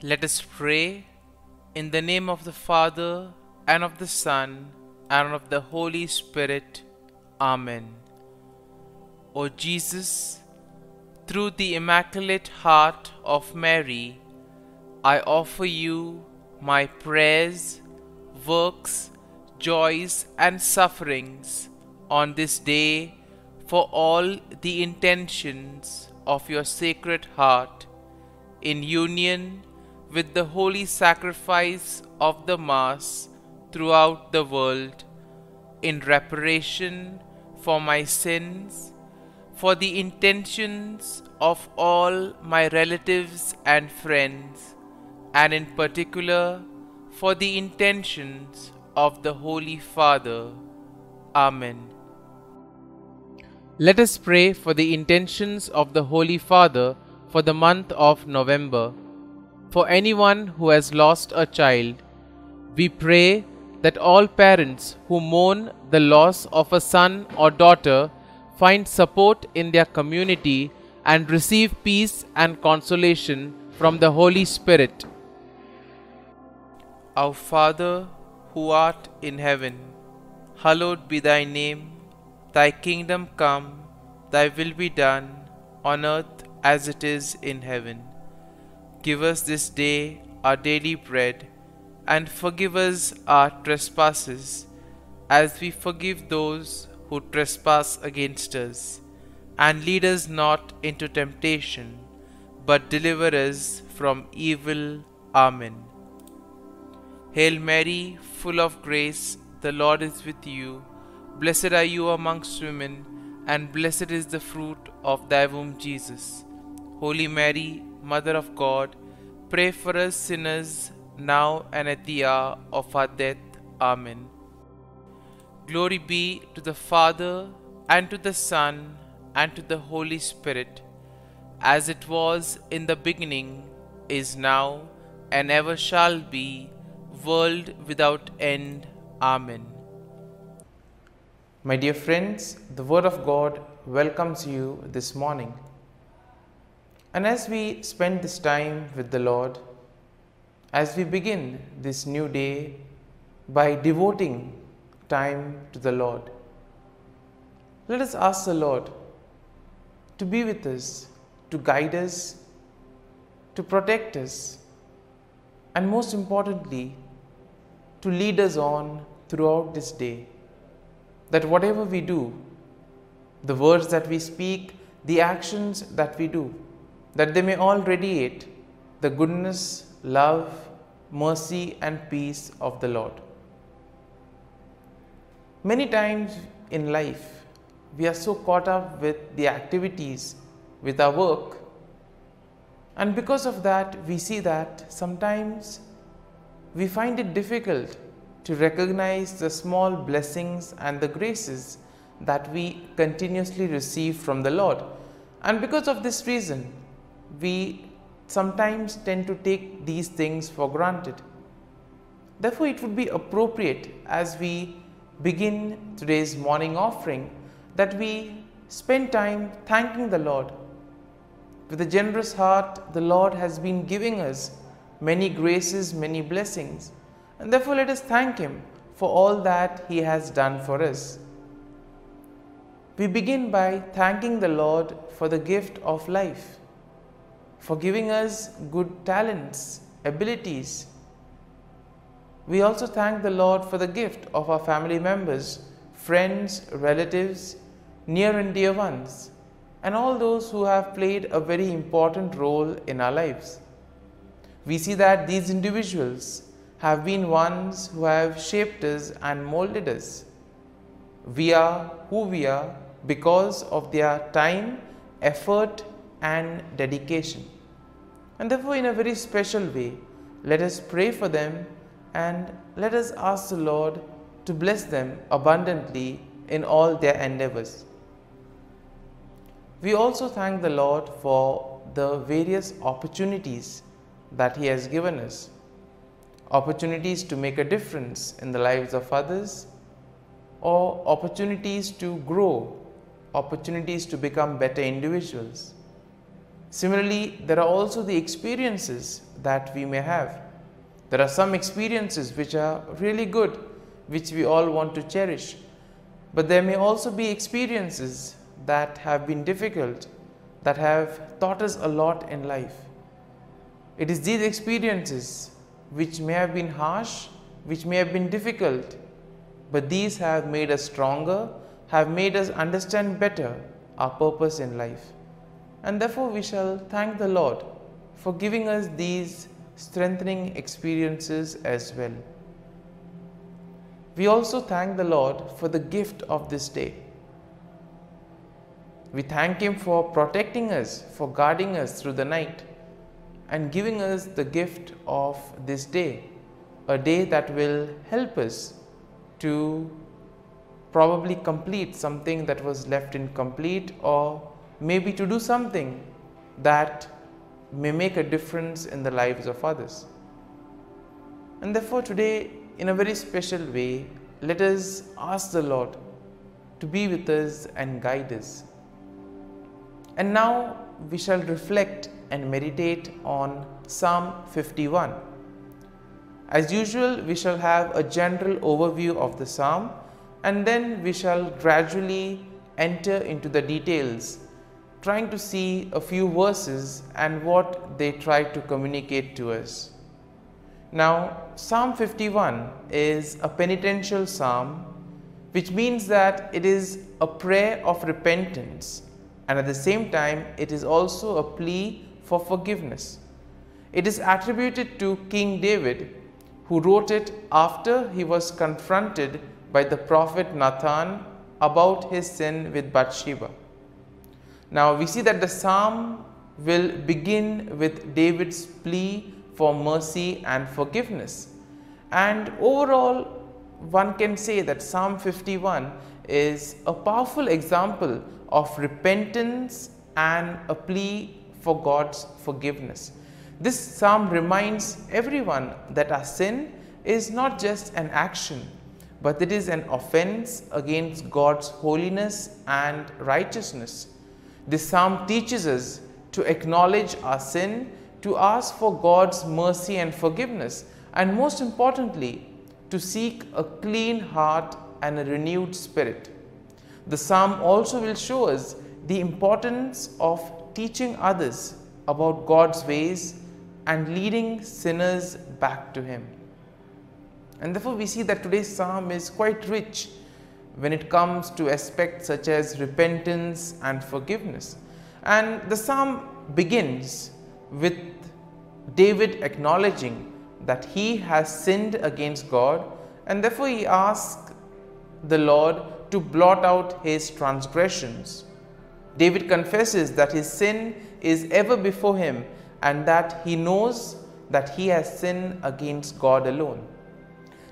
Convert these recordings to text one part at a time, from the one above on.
Let us pray in the name of the Father, and of the Son, and of the Holy Spirit. Amen. O Jesus, through the Immaculate Heart of Mary, I offer you my prayers, works, joys, and sufferings on this day for all the intentions of your Sacred Heart in union with the holy sacrifice of the Mass throughout the world, in reparation for my sins, for the intentions of all my relatives and friends, and in particular for the intentions of the Holy Father. Amen. Let us pray for the intentions of the Holy Father for the month of November. For anyone who has lost a child, we pray that all parents who mourn the loss of a son or daughter find support in their community and receive peace and consolation from the Holy Spirit. Our Father, who art in heaven, hallowed be thy name. Thy kingdom come, thy will be done, on earth as it is in heaven. Give us this day our daily bread, and forgive us our trespasses, as we forgive those who trespass against us. And lead us not into temptation, but deliver us from evil. Amen. Hail Mary, full of grace, the Lord is with you. Blessed are you amongst women, and blessed is the fruit of thy womb, Jesus. Holy Mary, Mother of God, pray for us sinners now and at the hour of our death. Amen. Glory be to the Father, and to the Son, and to the Holy Spirit, as it was in the beginning, is now, and ever shall be, world without end. Amen. My dear friends, the Word of God welcomes you this morning. And as we spend this time with the Lord, as we begin this new day by devoting time to the Lord, let us ask the Lord to be with us, to guide us, to protect us, and most importantly, to lead us on throughout this day. That whatever we do, the words that we speak, the actions that we do, that they may all radiate the goodness, love, mercy, and peace of the Lord. Many times in life, we are so caught up with the activities, with our work, and because of that, we see that sometimes we find it difficult to recognize the small blessings and the graces that we continuously receive from the Lord. And because of this reason, we sometimes tend to take these things for granted. Therefore, it would be appropriate as we begin today's morning offering that we spend time thanking the Lord. With a generous heart, the Lord has been giving us many graces, many blessings, and therefore let us thank Him for all that He has done for us. We begin by thanking the Lord for the gift of life for giving us good talents, abilities. We also thank the Lord for the gift of our family members, friends, relatives, near and dear ones, and all those who have played a very important role in our lives. We see that these individuals have been ones who have shaped us and molded us. We are who we are because of their time, effort, and dedication. And therefore, in a very special way, let us pray for them and let us ask the Lord to bless them abundantly in all their endeavors. We also thank the Lord for the various opportunities that He has given us opportunities to make a difference in the lives of others, or opportunities to grow, opportunities to become better individuals. Similarly, there are also the experiences that we may have. There are some experiences which are really good, which we all want to cherish. But there may also be experiences that have been difficult, that have taught us a lot in life. It is these experiences which may have been harsh, which may have been difficult, but these have made us stronger, have made us understand better our purpose in life. And therefore, we shall thank the Lord for giving us these strengthening experiences as well. We also thank the Lord for the gift of this day. We thank Him for protecting us, for guarding us through the night, and giving us the gift of this day, a day that will help us to probably complete something that was left incomplete or maybe to do something that may make a difference in the lives of others. And therefore, today, in a very special way, let us ask the Lord to be with us and guide us. And now we shall reflect and meditate on Psalm 51. As usual, we shall have a general overview of the psalm and then we shall gradually enter into the details trying to see a few verses and what they try to communicate to us. Now, Psalm 51 is a penitential psalm, which means that it is a prayer of repentance and at the same time it is also a plea for forgiveness. It is attributed to King David, who wrote it after he was confronted by the prophet Nathan about his sin with Bathsheba. Now we see that the psalm will begin with David's plea for mercy and forgiveness. And overall, one can say that Psalm 51 is a powerful example of repentance and a plea for God's forgiveness. This psalm reminds everyone that our sin is not just an action, but it is an offense against God's holiness and righteousness. This psalm teaches us to acknowledge our sin, to ask for God's mercy and forgiveness, and most importantly, to seek a clean heart and a renewed spirit. The psalm also will show us the importance of teaching others about God's ways and leading sinners back to Him. And therefore, we see that today's psalm is quite rich when it comes to aspects such as repentance and forgiveness. And the psalm begins with David acknowledging that he has sinned against God and therefore he asks the Lord to blot out his transgressions. David confesses that his sin is ever before him and that he knows that he has sinned against God alone.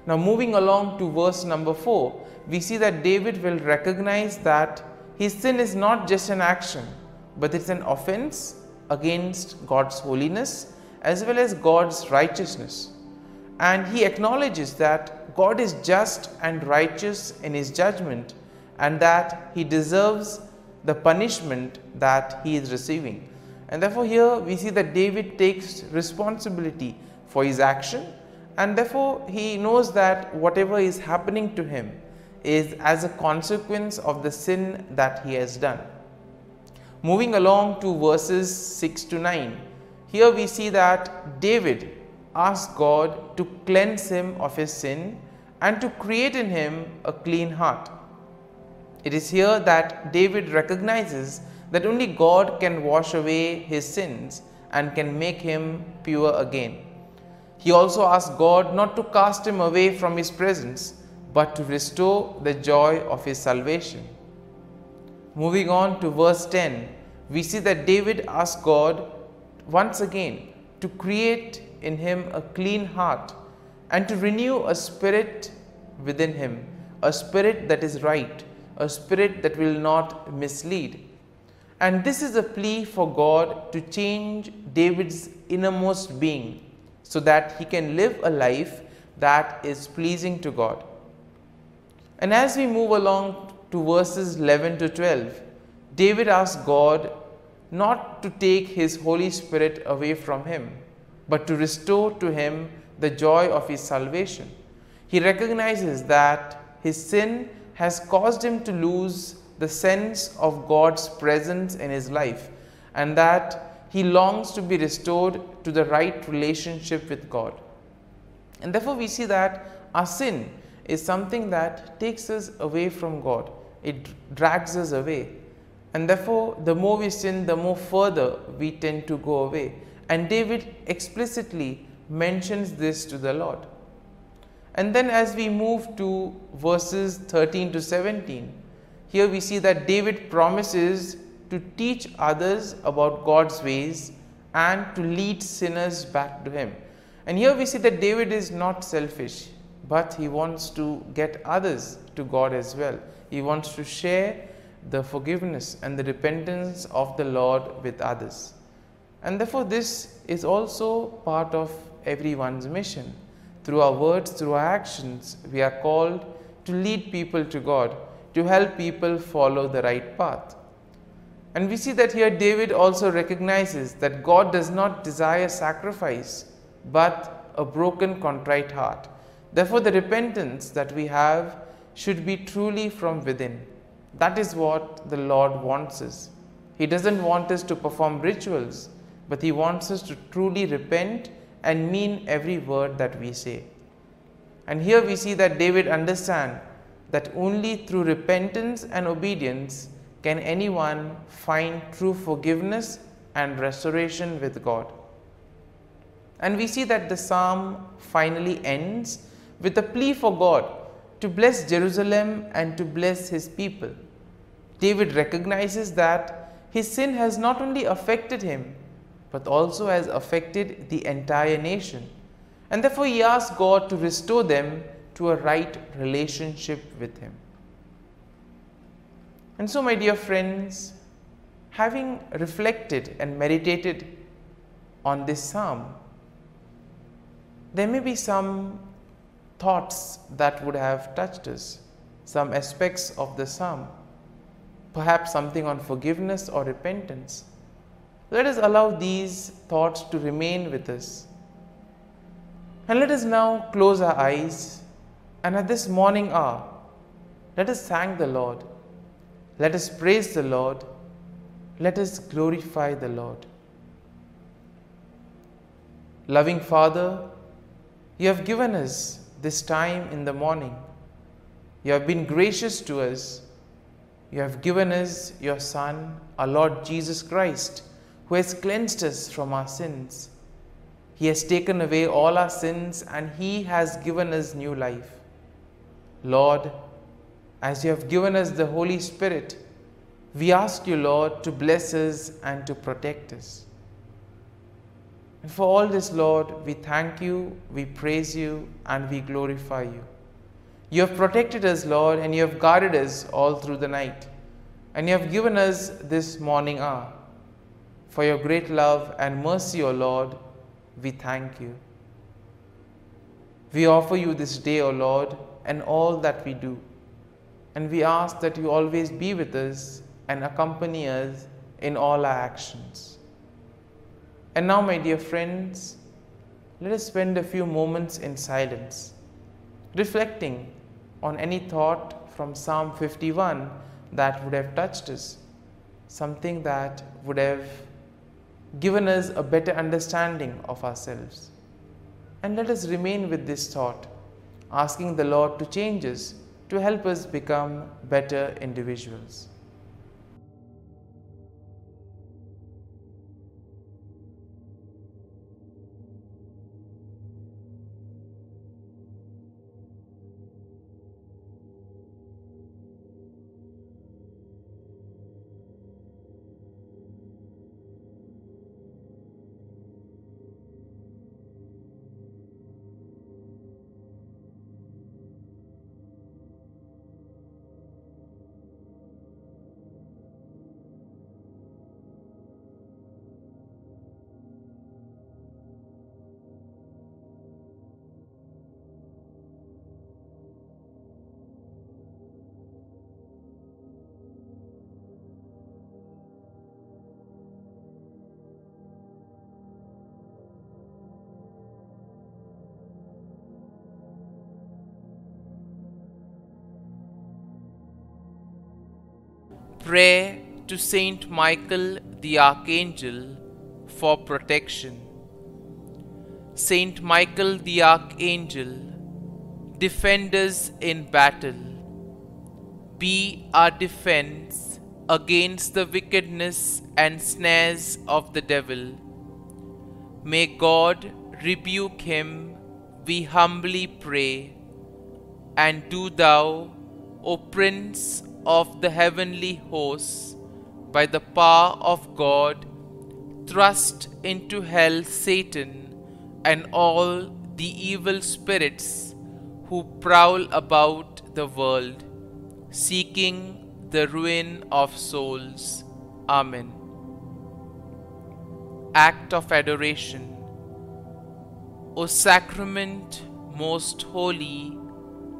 Now, moving along to verse number 4, we see that David will recognize that his sin is not just an action, but it's an offense against God's holiness as well as God's righteousness. And he acknowledges that God is just and righteous in his judgment and that he deserves the punishment that he is receiving. And therefore, here we see that David takes responsibility for his action and therefore he knows that whatever is happening to him is as a consequence of the sin that he has done. Moving along to verses 6 to 9, here we see that David asks God to cleanse him of his sin and to create in him a clean heart. It is here that David recognizes that only God can wash away his sins and can make him pure again. He also asks God not to cast him away from his presence but to restore the joy of his salvation. Moving on to verse 10, we see that David asks God once again to create in him a clean heart and to renew a spirit within him, a spirit that is right, a spirit that will not mislead. And this is a plea for God to change David's innermost being so that he can live a life that is pleasing to God. And as we move along to verses 11 to 12, David asks God not to take his Holy Spirit away from him, but to restore to him the joy of his salvation. He recognizes that his sin has caused him to lose the sense of God's presence in his life and that he longs to be restored to the right relationship with God. And therefore, we see that our sin is something that takes us away from God, it drags us away. And therefore, the more we sin, the more further we tend to go away. And David explicitly mentions this to the Lord. And then, as we move to verses 13 to 17, here we see that David promises to teach others about God's ways and to lead sinners back to Him. And here we see that David is not selfish, but he wants to get others to God as well. He wants to share the forgiveness and the repentance of the Lord with others. And therefore, this is also part of everyone's mission. Through our words, through our actions, we are called to lead people to God, to help people follow the right path. And we see that here David also recognizes that God does not desire sacrifice, but a broken, contrite heart. Therefore, the repentance that we have should be truly from within. That is what the Lord wants us. He doesn't want us to perform rituals, but He wants us to truly repent and mean every word that we say. And here we see that David understands that only through repentance and obedience can anyone find true forgiveness and restoration with God. And we see that the psalm finally ends with a plea for God to bless Jerusalem and to bless his people. David recognizes that his sin has not only affected him, but also has affected the entire nation. And therefore, he asks God to restore them to a right relationship with him. And so, my dear friends, having reflected and meditated on this psalm, there may be some thoughts that would have touched us, some aspects of the psalm, perhaps something on forgiveness or repentance. Let us allow these thoughts to remain with us. And let us now close our eyes and at this morning hour, let us thank the Lord. Let us praise the Lord. Let us glorify the Lord. Loving Father, you have given us this time in the morning. You have been gracious to us. You have given us your Son, our Lord Jesus Christ, who has cleansed us from our sins. He has taken away all our sins and He has given us new life. Lord, as you have given us the Holy Spirit, we ask you, Lord, to bless us and to protect us. And for all this, Lord, we thank you, we praise you, and we glorify you. You have protected us, Lord, and you have guarded us all through the night. And you have given us this morning hour. For your great love and mercy, O Lord, we thank you. We offer you this day, O Lord, and all that we do. And we ask that you always be with us and accompany us in all our actions. And now, my dear friends, let us spend a few moments in silence, reflecting on any thought from Psalm 51 that would have touched us, something that would have given us a better understanding of ourselves. And let us remain with this thought, asking the Lord to change us to help us become better individuals. Prayer to Saint Michael the Archangel for protection. Saint Michael the Archangel, defend us in battle. Be our defense against the wickedness and snares of the devil. May God rebuke him, we humbly pray. And do thou, O Prince of the heavenly hosts, by the power of God, thrust into hell Satan and all the evil spirits who prowl about the world, seeking the ruin of souls. Amen. Act of Adoration O Sacrament most holy,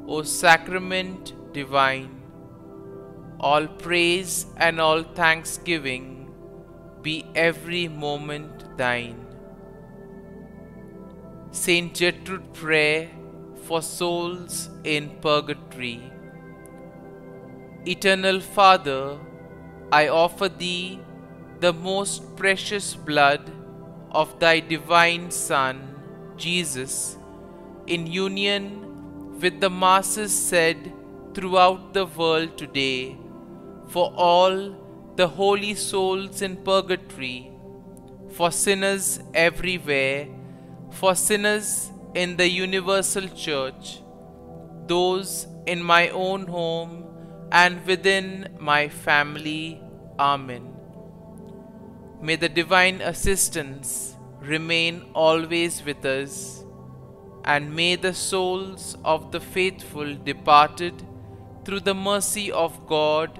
O Sacrament divine, all praise and all thanksgiving be every moment thine. Saint Gertrude Prayer for Souls in Purgatory. Eternal Father, I offer Thee the most precious blood of Thy divine Son Jesus, in union with the masses said throughout the world today, for all the holy souls in purgatory, for sinners everywhere, for sinners in the universal church, those in my own home and within my family. Amen. May the divine assistance remain always with us, and may the souls of the faithful departed through the mercy of God